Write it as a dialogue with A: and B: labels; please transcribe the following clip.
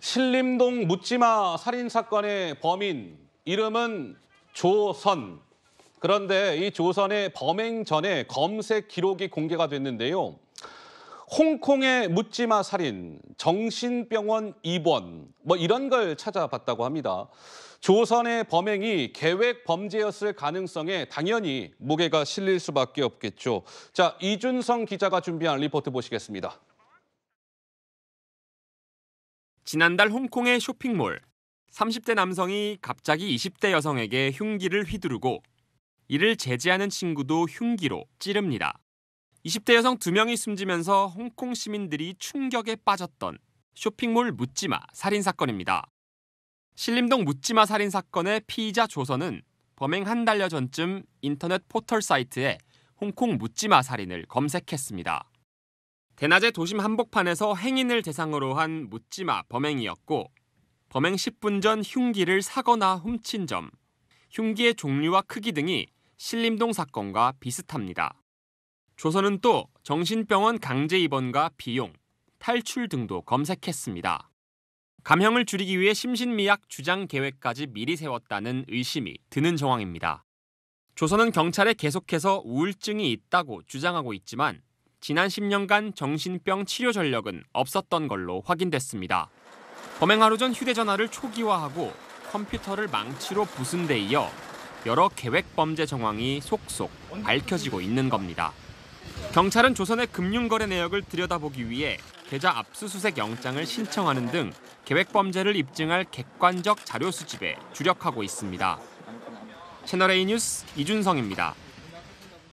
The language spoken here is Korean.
A: 신림동 묻지마 살인 사건의 범인 이름은 조선. 그런데 이 조선의 범행 전에 검색 기록이 공개가 됐는데요. 홍콩의 묻지마 살인, 정신병원 입원, 뭐 이런 걸 찾아봤다고 합니다. 조선의 범행이 계획 범죄였을 가능성에 당연히 무게가 실릴 수밖에 없겠죠. 자, 이준성 기자가 준비한 리포트 보시겠습니다.
B: 지난달 홍콩의 쇼핑몰 30대 남성이 갑자기 20대 여성에게 흉기를 휘두르고 이를 제지하는 친구도 흉기로 찌릅니다. 20대 여성 2명이 숨지면서 홍콩 시민들이 충격에 빠졌던 쇼핑몰 묻지마 살인 사건입니다. 신림동 묻지마 살인 사건의 피의자 조선은 범행 한 달여 전쯤 인터넷 포털 사이트에 홍콩 묻지마 살인을 검색했습니다. 대낮에 도심 한복판에서 행인을 대상으로 한 묻지마 범행이었고 범행 10분 전 흉기를 사거나 훔친 점, 흉기의 종류와 크기 등이 신림동 사건과 비슷합니다. 조선은 또 정신병원 강제 입원과 비용, 탈출 등도 검색했습니다. 감형을 줄이기 위해 심신미약 주장 계획까지 미리 세웠다는 의심이 드는 정황입니다. 조선은 경찰에 계속해서 우울증이 있다고 주장하고 있지만 지난 10년간 정신병 치료 전력은 없었던 걸로 확인됐습니다. 범행 하루 전 휴대전화를 초기화하고 컴퓨터를 망치로 부순 데 이어 여러 계획 범죄 정황이 속속 밝혀지고 있는 겁니다. 경찰은 조선의 금융거래 내역을 들여다보기 위해 계좌 압수수색 영장을 신청하는 등 계획 범죄를 입증할 객관적 자료 수집에 주력하고 있습니다. 채널A 뉴스 이준성입니다.